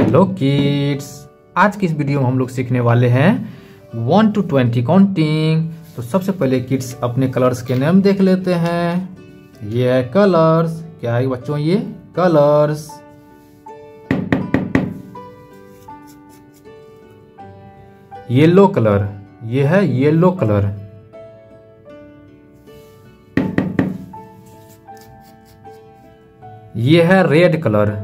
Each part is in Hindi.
हेलो किड्स आज की इस वीडियो में हम लोग सीखने वाले हैं वन टू ट्वेंटी काउंटिंग तो सबसे पहले किड्स अपने कलर्स के नाम देख लेते हैं। ये है कलर्स क्या है बच्चों ये? कलर्स येलो कलर ये है येलो कलर ये है रेड कलर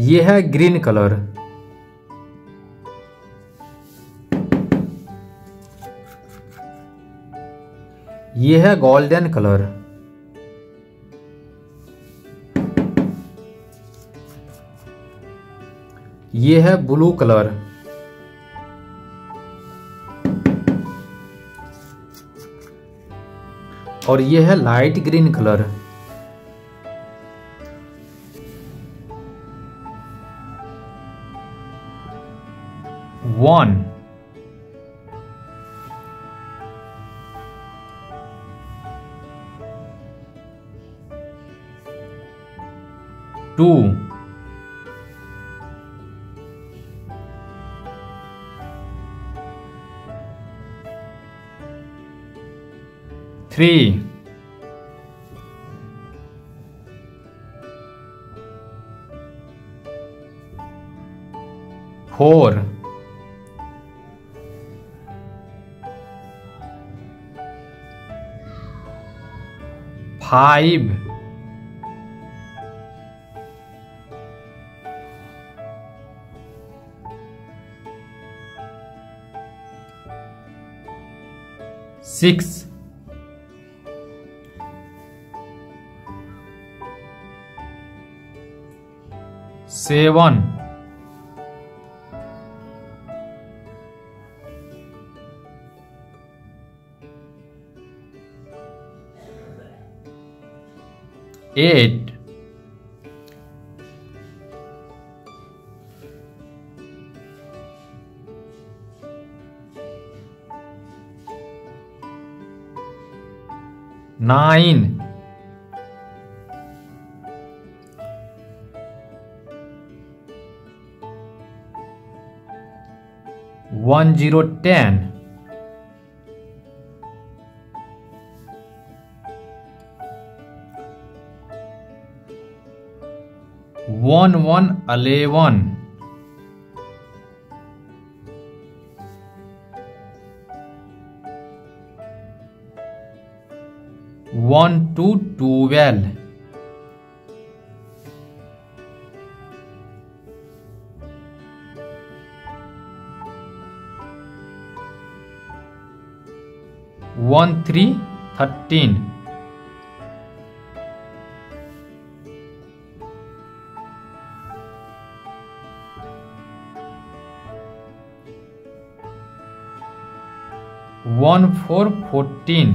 ये है ग्रीन कलर। ये है गोल्डन कलर। ये है ब्लू कलर। और ये है light green colour. One. Two. Three. Four five six. Seven eight nine. One zero ten one one eleven one two twelve one three thirteen one four fourteen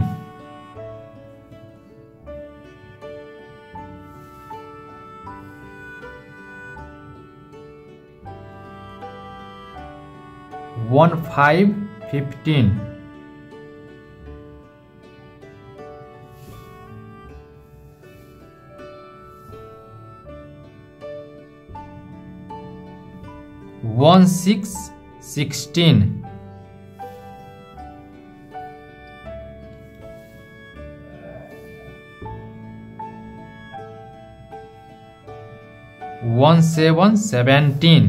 one five fifteen one six sixteen one seven seventeen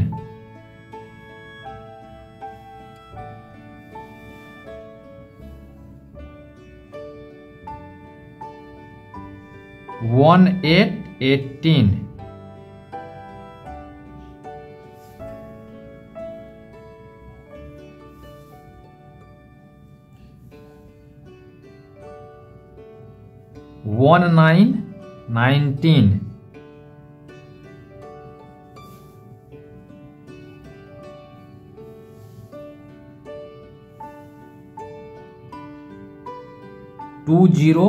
one eight eighteen one nine nineteen two zero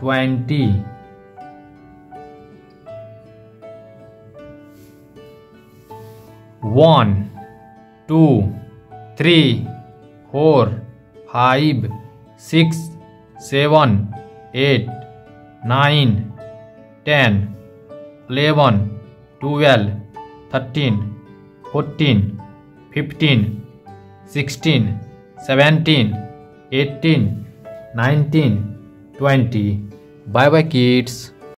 twenty. One, two, three, four, five, six, seven, eight, nine, ten eleven twelve, thirteen, fourteen, fifteen, sixteen seventeen eighteen. Nineteen twenty bye bye kids